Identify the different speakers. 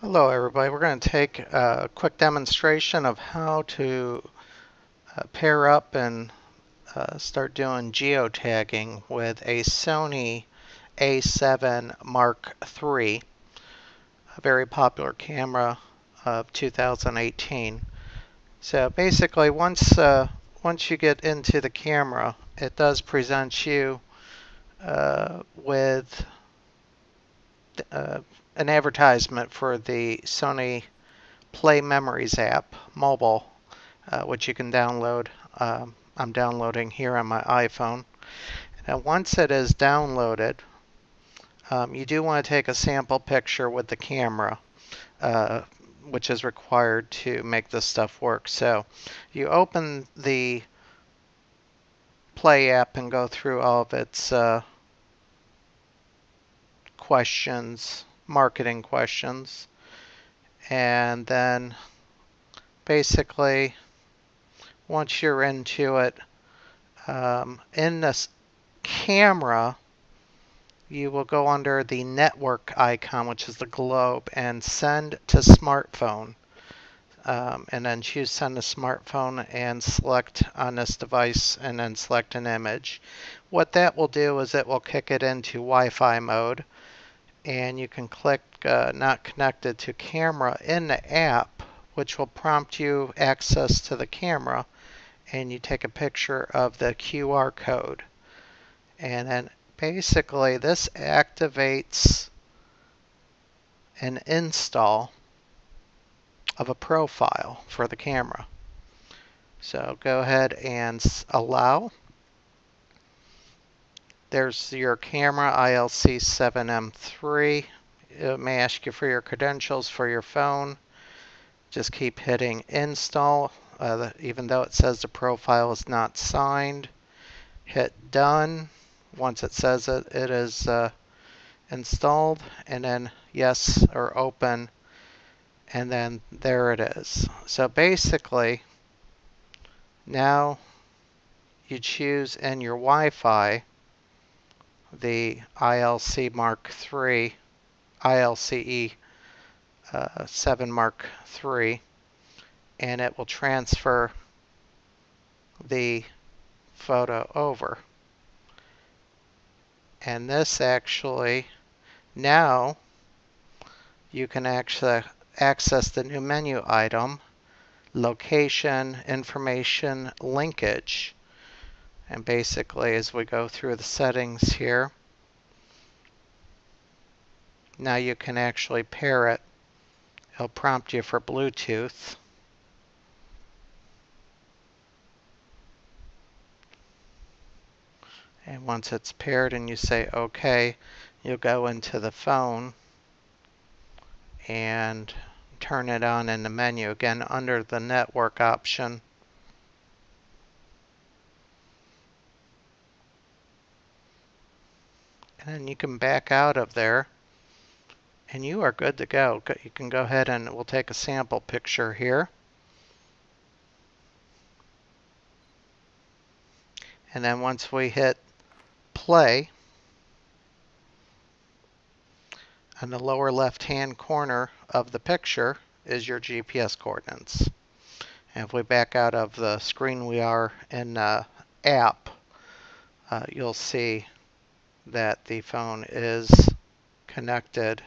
Speaker 1: Hello everybody, we're going to take a quick demonstration of how to uh, pair up and uh, start doing geotagging with a Sony a7 Mark III, a very popular camera of 2018. So basically once, uh, once you get into the camera, it does present you uh, with uh, an advertisement for the Sony PlayMemories app, mobile, uh, which you can download. Um, I'm downloading here on my iPhone. Now, once it is downloaded, um, you do want to take a sample picture with the camera, uh, which is required to make this stuff work. So you open the Play app and go through all of its uh, questions marketing questions. And then basically, once you're into it, um, in this camera, you will go under the network icon, which is the globe, and send to smartphone. Um, and then choose send to smartphone and select on this device and then select an image. What that will do is it will kick it into Wi-Fi mode and you can click uh, not connected to camera in the app which will prompt you access to the camera and you take a picture of the QR code. And then basically this activates an install of a profile for the camera. So go ahead and allow there's your camera ILC7M3. It may ask you for your credentials for your phone. Just keep hitting install, uh, even though it says the profile is not signed. Hit done. Once it says it, it is uh, installed, and then yes or open, and then there it is. So basically, now you choose in your Wi-Fi the ILC Mark III, ILCE uh, 7 Mark III, and it will transfer the photo over. And this actually, now you can actually access the new menu item, location, information, linkage, and basically, as we go through the settings here, now you can actually pair it. It'll prompt you for Bluetooth. And once it's paired and you say OK, you'll go into the phone and turn it on in the menu. Again, under the network option, and you can back out of there and you are good to go. You can go ahead and we'll take a sample picture here. And then once we hit play, on the lower left hand corner of the picture is your GPS coordinates. And if we back out of the screen we are in the app, uh, you'll see that the phone is connected